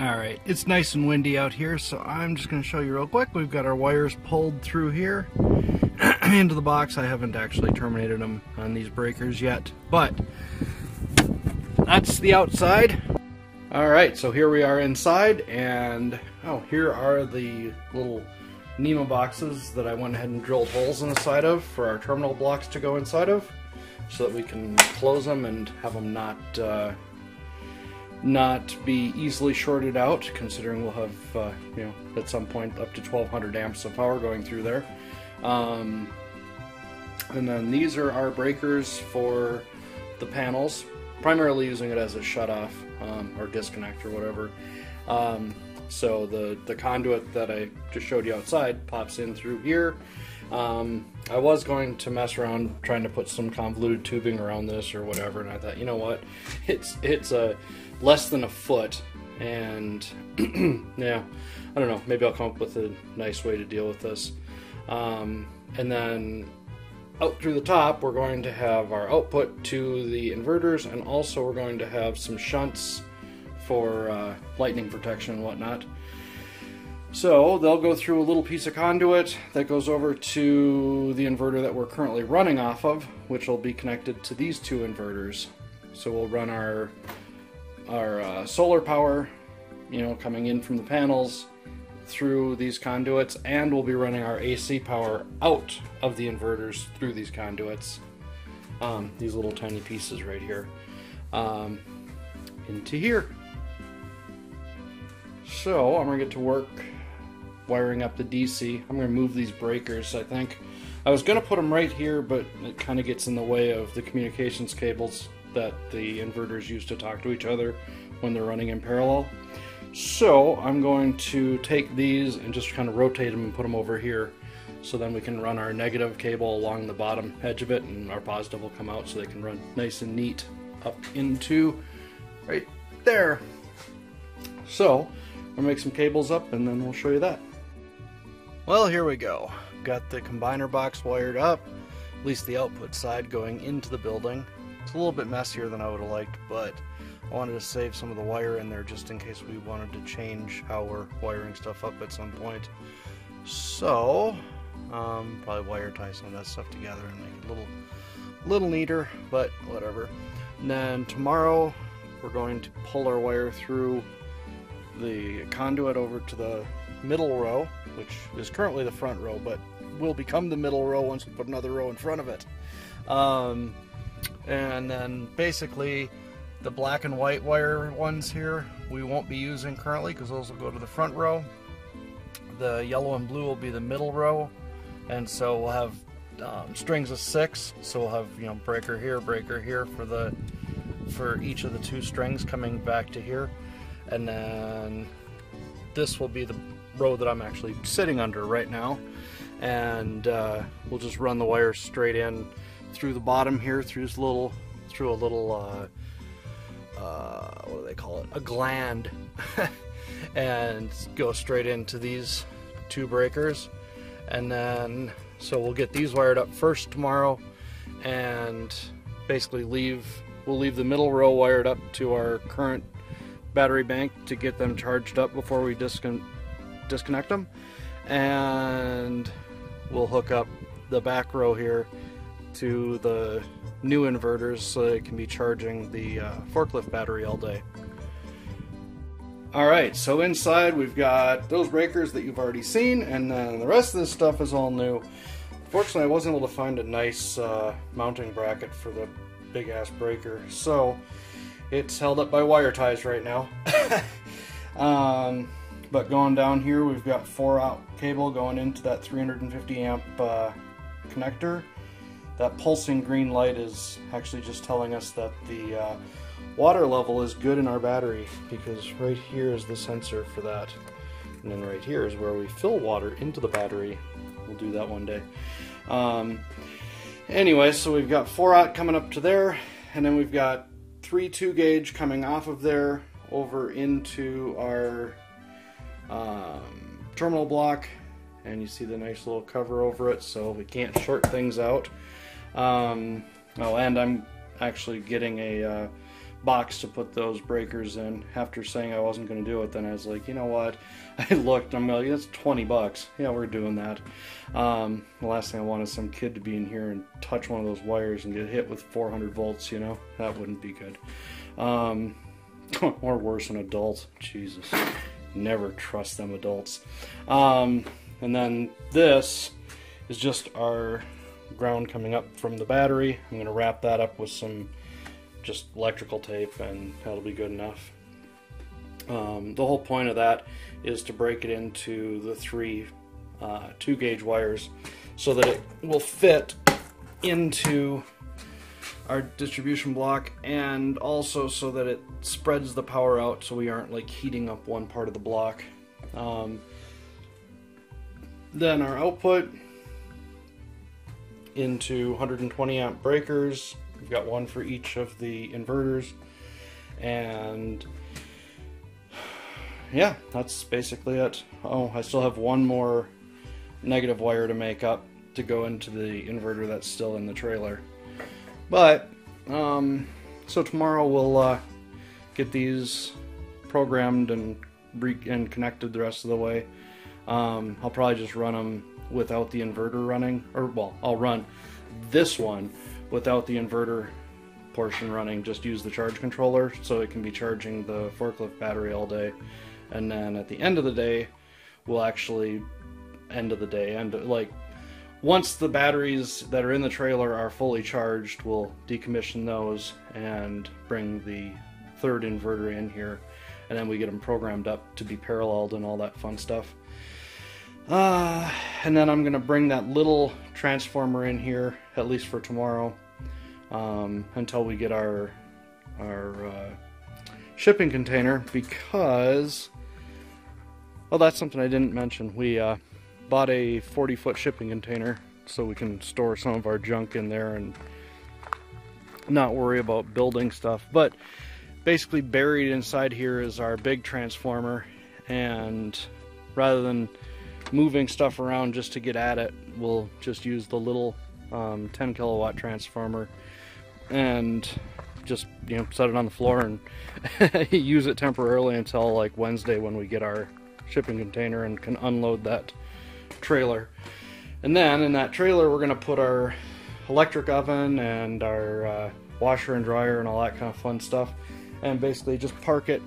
Alright, it's nice and windy out here, so I'm just going to show you real quick. We've got our wires pulled through here into the box. I haven't actually terminated them on these breakers yet, but that's the outside. Alright, so here we are inside, and oh, here are the little NEMA boxes that I went ahead and drilled holes in the side of for our terminal blocks to go inside of, so that we can close them and have them not uh, not be easily shorted out, considering we'll have, uh, you know, at some point up to 1200 amps of power going through there. Um, and then these are our breakers for the panels, primarily using it as a shut-off um, or disconnect or whatever. Um, so the, the conduit that I just showed you outside pops in through here. Um, I was going to mess around trying to put some convoluted tubing around this or whatever, and I thought, you know what, it's it's a less than a foot, and yeah, I don't know, maybe I'll come up with a nice way to deal with this. Um, and then out through the top, we're going to have our output to the inverters, and also we're going to have some shunts for uh, lightning protection and whatnot. So they'll go through a little piece of conduit that goes over to the inverter that we're currently running off of, which will be connected to these two inverters. So we'll run our our uh, solar power, you know, coming in from the panels through these conduits, and we'll be running our AC power out of the inverters through these conduits. Um, these little tiny pieces right here um, into here. So I'm gonna get to work wiring up the DC. I'm gonna move these breakers. I think I was gonna put them right here, but it kind of gets in the way of the communications cables that the inverters use to talk to each other when they're running in parallel. So I'm going to take these and just kind of rotate them and put them over here so then we can run our negative cable along the bottom edge of it and our positive will come out so they can run nice and neat up into right there. So I'll make some cables up and then we'll show you that. Well, here we go. Got the combiner box wired up, at least the output side going into the building. It's a little bit messier than I would have liked, but I wanted to save some of the wire in there just in case we wanted to change how we're wiring stuff up at some point. So, um, probably wire tie some of that stuff together and make it a little, little neater, but whatever. And then tomorrow we're going to pull our wire through the conduit over to the middle row, which is currently the front row, but will become the middle row once we put another row in front of it. Um, and then basically the black and white wire ones here we won't be using currently because those will go to the front row. The yellow and blue will be the middle row, and so we'll have um, strings of six. So we'll have you know breaker here, breaker here for the for each of the two strings coming back to here, and then this will be the row that I'm actually sitting under right now, and uh, we'll just run the wires straight in through the bottom here through this little through a little uh, uh, what do they call it? A gland. And go straight into these two breakers. And then so we'll get these wired up first tomorrow and basically leave we'll leave the middle row wired up to our current battery bank to get them charged up before we discon disconnect them. And we'll hook up the back row here to the new inverters so it can be charging the uh, forklift battery all day. Alright, so inside we've got those breakers that you've already seen, and then the rest of this stuff is all new. Fortunately, I wasn't able to find a nice uh, mounting bracket for the big ass breaker, so it's held up by wire ties right now. um, but going down here, we've got four aught cable going into that 350 amp uh, connector that pulsing green light is actually just telling us that the uh, water level is good in our battery because right here is the sensor for that. And then right here is where we fill water into the battery. We'll do that one day. Um, anyway, so we've got 4 aught coming up to there, and then we've got 3 2 gauge coming off of there over into our um, terminal block. And you see the nice little cover over it, so we can't short things out. Um, oh, and I'm actually getting a uh, box to put those breakers in. After saying I wasn't going to do it, then I was like, you know what? I looked, I'm like, that's 20 bucks. Yeah, we're doing that. Um, the last thing I want is some kid to be in here and touch one of those wires and get hit with 400 volts, you know? That wouldn't be good. Um, or worse, an adult. Jesus. Never trust them adults. Um, and then this is just our ground coming up from the battery. I'm going to wrap that up with some just electrical tape and that'll be good enough. Um, the whole point of that is to break it into the three uh, two gauge wires so that it will fit into our distribution block and also so that it spreads the power out so we aren't like heating up one part of the block. Um, then our output into 120 amp breakers. We've got one for each of the inverters. And yeah, that's basically it. Oh, I still have one more negative wire to make up to go into the inverter that's still in the trailer. But, um, so tomorrow we'll uh, get these programmed and, and connected the rest of the way. Um, I'll probably just run them without the inverter running, or well, I'll run this one without the inverter portion running, just use the charge controller so it can be charging the forklift battery all day. And then at the end of the day, we'll actually, end of the day, and like once the batteries that are in the trailer are fully charged, we'll decommission those and bring the third inverter in here. And then we get them programmed up to be paralleled and all that fun stuff. Uh, and then I'm going to bring that little transformer in here, at least for tomorrow, um, until we get our, our uh, shipping container, because, well, that's something I didn't mention. We uh, bought a 40 foot shipping container so we can store some of our junk in there and not worry about building stuff. But basically buried inside here is our big transformer and rather than moving stuff around just to get at it, we'll just use the little um, 10 kilowatt transformer and just you know set it on the floor and use it temporarily until like Wednesday when we get our shipping container and can unload that trailer. And then in that trailer we're to put our electric oven and our uh, washer and dryer and all that kind of fun stuff and basically just park it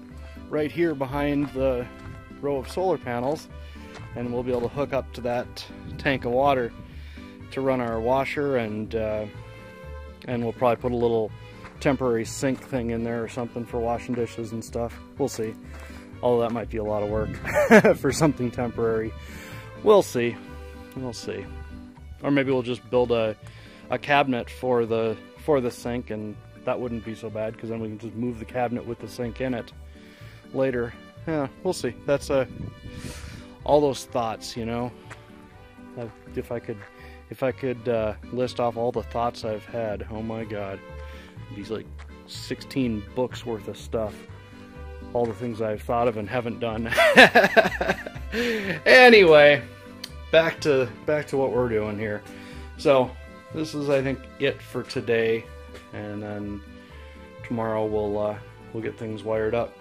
right here behind the row of solar panels and we'll be able to hook up to that tank of water to run our washer and uh, and we'll probably put a little temporary sink thing in there or something for washing dishes and stuff. We'll see. Although that might be a lot of work for something temporary. We'll see. We'll see. Or maybe we'll just build a, a cabinet for the for the sink and that wouldn't be so bad because then we can just move the cabinet with the sink in it later. Yeah, we'll see. That's a all those thoughts, you know. If I could, if I could uh, list off all the thoughts I've had, oh my God, these like 16 books worth of stuff. All the things I've thought of and haven't done. anyway, back to back to what we're doing here. So this is, I think, it for today, and then tomorrow we'll uh, we'll get things wired up.